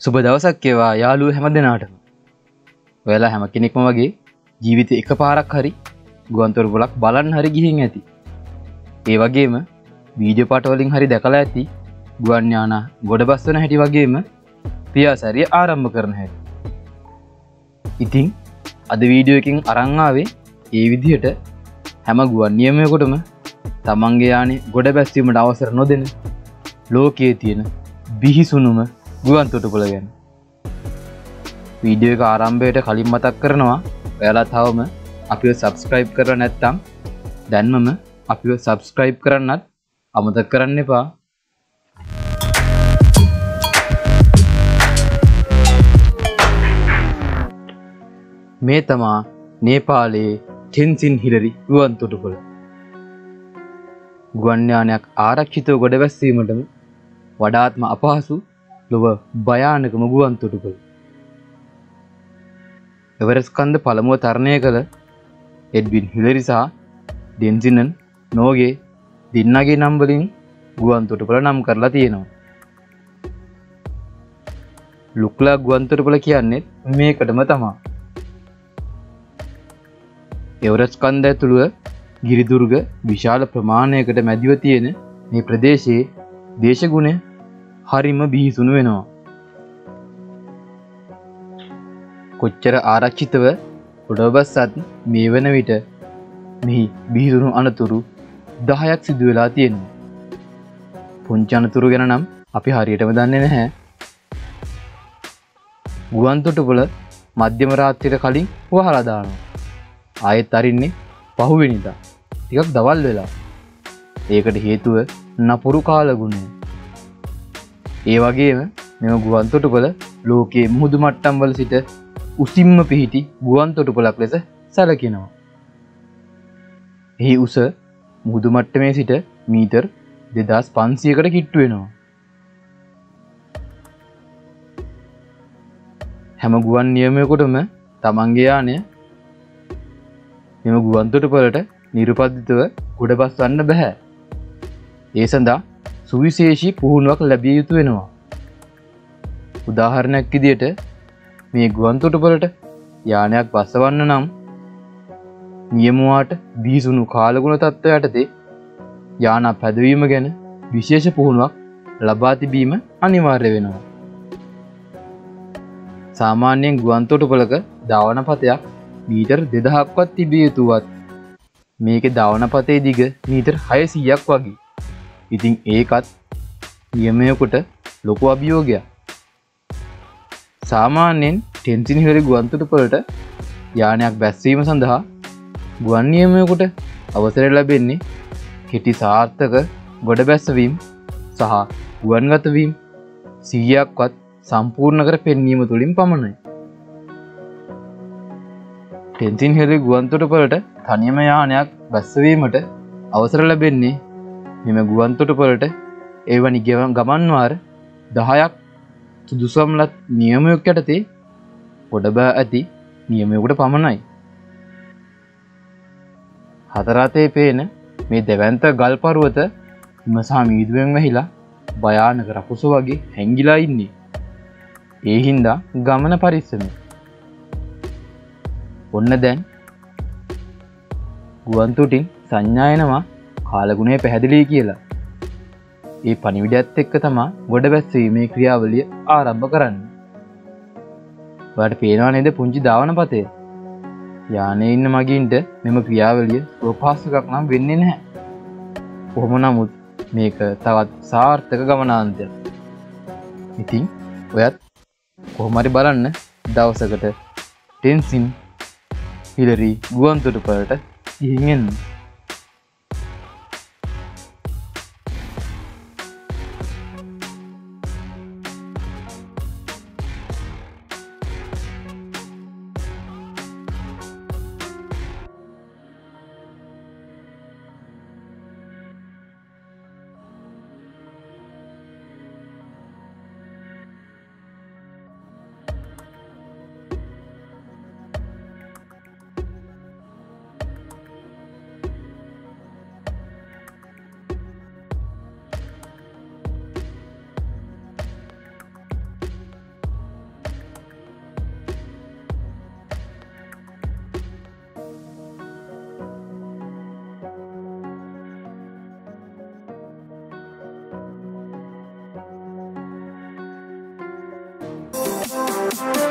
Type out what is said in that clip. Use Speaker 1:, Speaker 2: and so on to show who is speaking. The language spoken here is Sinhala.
Speaker 1: සුබ දවසක් ඒවා යාලු හැම දෙනාටම. වෙලා හැම කෙනෙක්ම වගේ ජීවිත එක පාරක් හරි ගුවන්තොර ගොලක් බලන් හරි ගිහින් ඇති. ඒ වගේම වීඩියෝ පටවලින් හරි දැකලා ඇති ගුවන්්‍යාන ගොඩ බස්වන හැටි වගේම පියාසැරිය ආරම්භ කරන හැට. ඉතිං අද වීඩියෝකින් අරංආාවේ ඒ විදිහට හැම ගුවන් නියමයකොටම තමන්ගේ යානේ ගොඩ බැස්වීමට අවසර නොදෙන ලෝකයේ තියෙන බිහිසුනුම ගුවන් තොටුපොළ ගැන වීඩියෝ එක ආරම්භයට කලින් මතක් කරනවා ඔයාලා තවම අපිව සබස්ක්‍රයිබ් කර නැත්තම් දැන්මම අපිව සබස්ක්‍රයිබ් කරන්නත් අමතක් කරන්න එපා. මේ තමා නේපාලයේ ටෙන්සින් හිලරි ගුවන් තොටුපොළ. ගුවන්්‍යානයක් ආරක්ෂිතව ගොඩ වැස්සීමටම වඩාත්ම අපහසු ලොව භයානකම ගුවන් තොටුපොළ එවරස්කන්ද පළමුුව තරණය කළ එඩ්වින් හිලරිසා ඩෙන්සිනන් නෝගේ දෙන්නගේ නම්බලින් ගුවන් තොටුපොළ නම් කරලා තියෙනවා. ලුක්ලා ගුවන්තොටපොළ කියන්නේ මේකටම තමා. එවරස්කන්ද ඇතුළුව ගිරිදුර්ග විශාල ප්‍රමාණයකට මැදිව තියෙන මේ ප්‍රදේශයේ දේශගුණය හරිම බිහිසුණු වෙනවා. කොච්චර ආරක්ෂිතව ගොඩබස්සත් මේ වන විට මෙහි බිහිදුණු අනතුරු දහයක් සිදුවෙලා තියෙනවා. පුංචි අනතුරු ගැන නම් අපි හරියටම දන්නේ නැහැ. ගුවන්තොටුපොළ මධ්‍යම රාත්‍රියට කලින් වහලා දානවා. ආයෙත් අරින්නේ පහුවෙනිදා. ටිකක් දවල් වෙලා. ඒකට හේතුව නපුරු කාලගුණය. ඒ වගේම මෙම ගුවන්තොටුපොළ ලෝකයේ මුහුදු මට්ටම්වල සිට උසිම්ම පිහිටි ගුවන්තොටුපොලක් ලෙස සැලකෙනවා. එහි උස මුහුදු මට්ටමේ සිට මීටර් දෙදස් පන්සියකට කිට්ටු වෙනවා. හැම ගුවන් නියමයකොටම තමන්ගේ යානය මෙම ගුවන්තොටුපොලට නිරුපද්ධිතව ගොඩ බස්වන්න බැහැ. ඒ සඳහා සුවිශේෂී පුහුණුවක් ලැබිය යුතු වෙනවා. උදාහරණයක් ඉදියට මේ ගුවන්තොටුපොලට යානයක් බස්සවන්න නම් නියමුවාට බීසුණු කාලගුණ තත්ත්ව යටතේ යාන පැදවීම ගැන විශේෂ පුහුණුවක් ලබා තිබීම අනිවාර්ය වෙනවා. සාමාන්‍යයෙන් ගුවන්තොටුපොලක දවන පතයක් මීටර් දෙදහක්වත් තිබිය යුතුවත් මේක දවනපතේ දිග මීටර් හයසීයක් වගේ ඉතිං ඒකත් නියමයකොට ලොකු අභියෝගයක්. සාමාන්‍යයෙන් ටෙන්සින් හරි ගුවන්තුටපලට යානයක් බැස්වීම සඳහා ගුවන් නියමයකොට අවසර ලැබෙන්නේ කෙටි සාර්ථක ගොඩ බැස්සවීම් සහ ගුවන්ගතවීම් සීයක්වත් සම්පූර්ණ කර පෙන්වීම තුළින් පමණයි. ටෙන්සින් හෙරි ගුවන්තොටපලට තනියම යානයක් බැස්සවීමට අවසර ලැබෙන්නේ මෙම ගුවන්තොටපලට ඒවනි ගෙවන් ගමන්වාර දහයක් සුදුසම්ලත් නියමයක් යටතේ ගොඩබෑ ඇති නියමයකුට පමණයි. හතරාතේ පේන මේ දෙවන්ත ගල් පරුවත ඉමසා මීදුවෙන් වැහිලා භයානක රකුසු වගේ හැංගිලා ඉන්නේ. ඒ හින්දා ගමන පරිස්සම. ඔන්න දැන් ගුවන්තුටින් සංඥායනවා කාලගුණේ පැහැදිලී කියලා. ඒ පනිවිඩත් එක්ක තමා ගොඩ බැස්වීමේ ක්‍රියාවලිය ආරම්භ කරන්න. වට පේනවා නේද පුංචි ධාවන පතය. යානය ඉන්න මගින්ට මෙම ක්‍රියාවලිය ප්‍රපාසකක් නම් වෙන්නේ නැහැ. කොහොම නමුත් මේක තවත් සාර්ථක ගමනාන්තය. ඉතින් ඔයත් කොහොමරි බලන්න දවසකට ටෙන්සින් හිලරී ගුවන්තොටු පලට ඉහිෙන් Bye.